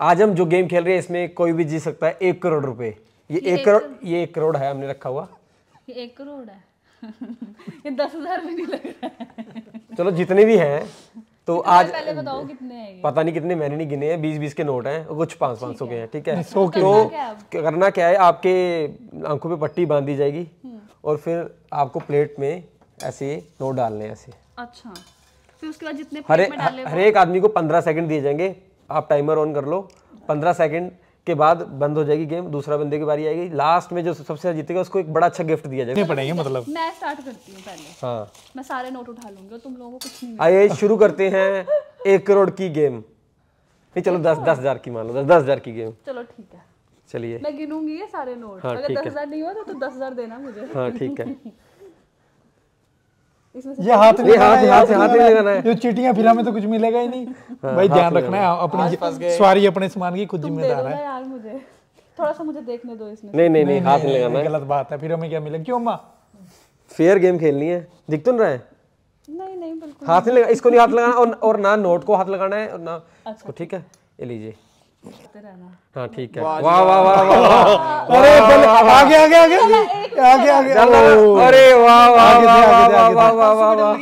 आज हम जो गेम खेल रहे हैं इसमें कोई भी जीत सकता है एक करोड़ रुपए। ये एक करोड़ ये एक करोड़ है हमने रखा हुआ। ये एक करोड़ है। ये दस हज़ार भी नहीं लग रहा है। चलो जितने भी हैं तो आज पहले बताओ कितने हैं ये। पता नहीं कितने मैंने नहीं गिने हैं बीस बीस के नोट हैं और कुछ पाँच पाँच सौ के हैं। ठीक है? तो? करना क्या है आपके आँखों पे पट्टी बाँध दी जाएगी और फिर आपको प्लेट में ऐसे नोट डालने ऐसे। अच्छा। फिर उसके बाद जितने हर एक आदमी को पंद्रह सेकंड दिए जाएँगे आप टाइमर ऑन कर लो पंद्रह सेकंड के बाद बंद हो जाएगी गेम दूसरा बंदे की बारी आएगी। लास्ट में जो सबसे ज़्यादा जीतेगा उसको एक बड़ा अच्छा गिफ्ट दिया जाएगा। पड़ेंगे मतलब। मैं स्टार्ट करती हूँ पहले। हाँ। मैं सारे नोट उठा लूँगी तुम लोगों को कुछ नहीं आइए शुरू करते हैं। एक करोड़ की गेम नहीं चलो दस दस हज़ार की मान लो दस दस हज़ार की गेम चलो ठीक है। चलिए। मैं गिनूँगी ये सारे नोट हाँ, अगर ठीक दस है। हज़ार नहीं हुआ तो, तो दस हज़ार देना मुझे। हाँ ठीक है। ये हाथ नहीं, हाथ हाथ हाथ नहीं लगाना है। जो चीटियाँ फिरा में तो कुछ मिलेगा ही नहीं। भाई ध्यान रखना है अपनी सवारी अपने सामान की खुद जिम्मेदार है। यार मुझे। थोड़ा सा मुझे देखने दो इसमें नहीं नहीं नहीं हाथ नहीं लगाना है गलत बात है। फिर हमें क्या मिलेगा क्यों माँ? फेयर गेम खेलनी है। दिख तो नहीं रहा है? नहीं नहीं बिल्कुल हाथ नहीं। लगा इसको नहीं हाथ लगाना और, और ना नोट को हाथ लगाना है और ना इसको ठीक है? ये लीजिए। हाँ ठीक है। वाह वाह वाह वाह अरे चल आगे आगे आगे आगे आगे अरे वाह वाह वाह वाह वाह वाह वाह वाह।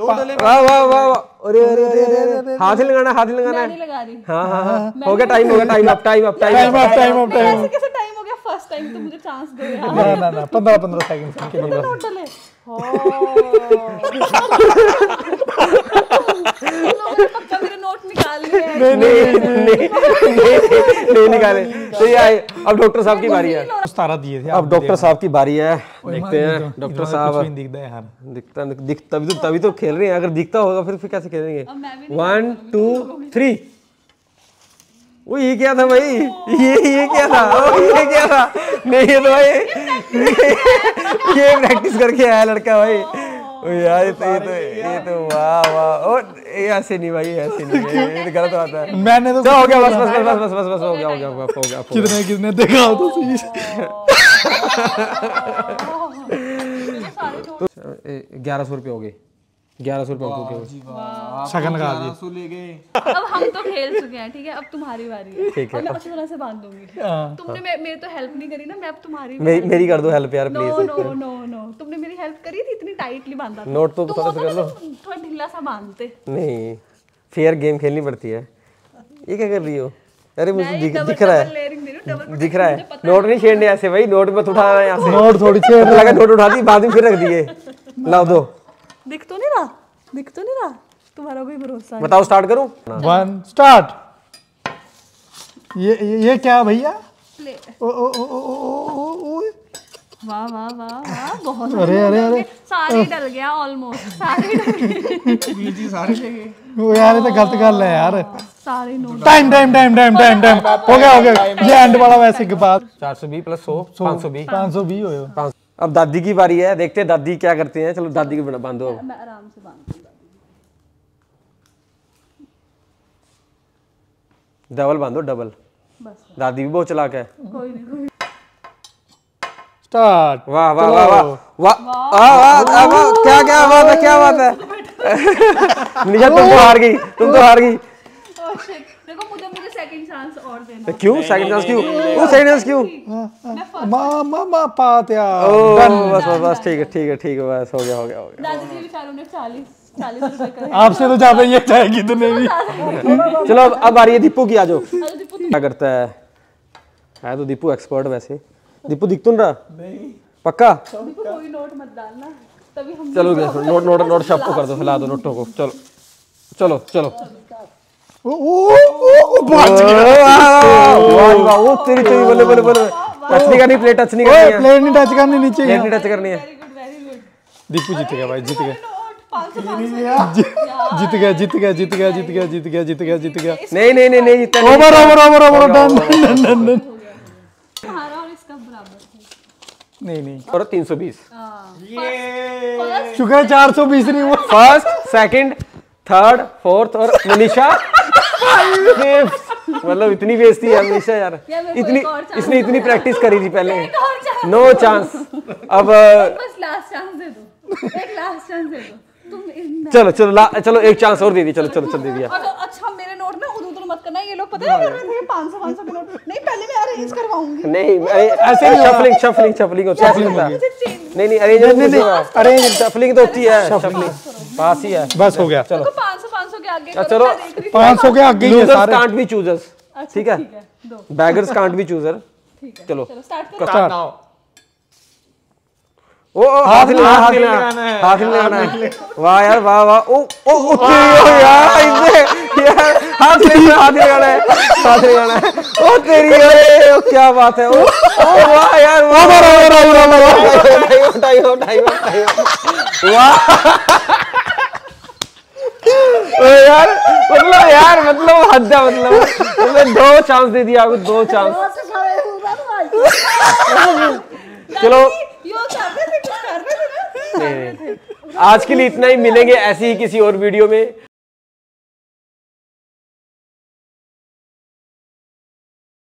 वाह वाह वाह वाह। अरे अरे अरे अरे हाथ ही लगाना हाथ ही लगाना है लगा हाँ हाँ हाँ। हो गया टाइम हो गया time up time up time up time up time ऐसे कैसे टाइम हो गया? फ़र्स्ट टाइम तो मुझे चांस दो यार। ना ना ना पंद्रह पंद्रह सेकंड के लिए नोट डाले? नहीं नहीं नहीं। नहीं निकाले। तो ये अब डॉक्टर साहब की बारी है। सतारह दिए थे अब डॉक्टर साहब की बारी है। देखते हैं डॉक्टर साहब दिखता है दिखता तभी तो तभी तो खेल रहे हैं। अगर दिखता होगा फिर फिर कैसे खेलेंगे? वन टू थ्री वो ये क्या था भाई? ये ये क्या था? ओ, ये क्या था? नहीं ये तो भाई ये, ये प्रैक्टिस करके आया लड़का भाई। यार ये तो ये तो ये तो वाह वाह। ओ ये ऐसे नहीं भाई ऐसे नहीं ये ये तो गलत बात है। मैंने तो हो गया बस बस बस बस बस बस हो गया हो गया हो गया हो गया हो गया। कितने कितने देखा हो तो सही ग्यारह सौ रुपये हो गए। ग्यारह सौ रुपये हो गए शगन का दिए अब हम तो खेल चुके हैं ठीक है? अब तुम्हारी बारी है। ठीक है। मैं अच्छी तरह से बाँध दूँगी हाँ। तुमने मे- मेरी तो हेल्प नहीं करी ना मैं अब तुम्हारी मेरी मेरी कर दो हेल्प यार प्लीज़ नो नो नो तुमने मेरी हेल्प करी थी इतनी टाइटली बांधा नोट तो थोड़ा सा कर लो। तो थोड़ा ढीला सा बांधते। नहीं फेयर गेम खेलनी पड़ती है। ये क्या कर रही हो? अरे मुझे दिख, दिख रहा डबल है हूँ दिख रहा है। नोट नहीं छेड़ने ऐसे भाई नोट मत उठाना यहाँ से। नोट थोड़ी छेड़ लगा नोट उठा दी बाद में फिर रख दिए। लाओ दो। दिख तो नहीं रहा? दिख तो नहीं रहा? तुम्हारा कोई भरोसा बताओ स्टार्ट करूँ? वन स्टार्ट ये ये, ये क्या भैया? ओ ओ ओ ओ ओ ओ वाह वाह वाह वाह बहुत अरे अरे अरे। सारे डल गया ऑलमोस्ट सारे बीजी सारे वो यार ये तो गलत कर ले यार। सारे no time time time time time time हो गया हो गया। ये एंड वाला वैसे के बाद 420 प्लस 100 520 520 होयो अब दादी की बारी है देखते हैं दादी क्या करते हैं। चलो दादी को बांधो मैं आराम से डबल बांधो डबल। बस। दादी भी बहुत चलाक है। कोई नहीं कोई स्टार्ट। वाह वाह वाह वाह वाह। वाह वाह क्या क्या बात है क्या बात है। तुम तो हार गई तुम तो हार गई। देखो मुझे मुझे सेकंड चांस और देना। क्यों? सेकंड चांस क्यों? वो सेकंड चांस क्यों? माँ माँ माँ पात्या ओ बस बस बस ठीक है ठीक है ठीक है बस हो गया हो गया हो गया। दादी जी बेचारों ने चालीस चालीस रुपए का आपसे तो ज़्यादा ये चाहे कितने भी चलो अब अब आ रही है दीपू की आ जाओ। क्या करता है? है तो दीपू एक्सपर्ट वैसे। दीपू दिख तो नहीं। रहा पक्का? दीपू कोई नोट मत डालना तभी हम चलो नोट नोट नोट शॉप को कर दो हिला दो नोटों को। चलो चलो चलो। ओ ओ ओ बच गया। वाह वाह वो तेरी तेरी बोले बोले बोले। टच नहीं करनी प्लेट टच नहीं करनी है। प्लेट नहीं टच करनी नीचे प्लेट नहीं टच करनी है। Very good very good Deepu जीत गया भाई जीत गया। जीत गया जीत गया जीत गया जीत गया जीत गया जीत गया जीत गया नहीं नहीं नहीं नहीं जीता over over over over done done done done तुम्हारा और इसका बराबर नहीं नहीं। और तीन सौ बीस। फ़र्स्ट शुक्र है चार सौ बीस नहीं हुआ। फ़र्स्ट सेकंड थर्ड फोर्थ और मनीषा। फिफ्थ मतलब इतनी बेइज्जती है मनीषा यार। इतनी इसने इतनी प्रैक्टिस करी थी पहले। नो चांस अब बस लास्ट चांस दे दो। एक लास्ट चांस दे दो। चलो चलो चलो एक चांस और दे दी चलो चलो चलो दे दिया। और अच्छा मेरे नोट में उधर उधर मत करना। ना ये लोग पता है कर रहे थे 500 500 के नोट नहीं पहले मैं अरेंज करवाऊँगी। नहीं ऐसे नहीं शफलिंग शफलिंग शफलिंग होती है मुझे चेंज नहीं नहीं अरेंजमेंट नहीं नहीं अरेंज शफलिंग तो होती है। शफलिंग पास ही है। बस हो गया। देखो 500 500 के आगे चलो। थी। 500 के आगे ही है लूजर्स कांट बी चूजर्स अच्छा, ठीक है ठीक है दो बैगर्स कांट बी चूजर ठीक है चलो। चलो स्टार्ट ओ ओ हाथ हाथ है हाथ नहीं लगाना है वाह यार वाह वाह ओ ओ तेरी यार इसे यार हाथ नहीं लगाना, हाथ नहीं लगाना है हाथ नहीं लगाना है ओ तेरी अरे ओ क्या बात है ओ ओ वाह यार वाह टाइम टाइम टाइम टाइम वाह ओ यार मतलब मतलब हद है मतलब। मतलब दो चांस दे दिया आपको दो चांस चलो। नहीं, नहीं। आज के लिए इतना ही मिलेंगे ऐसी ही किसी और वीडियो में।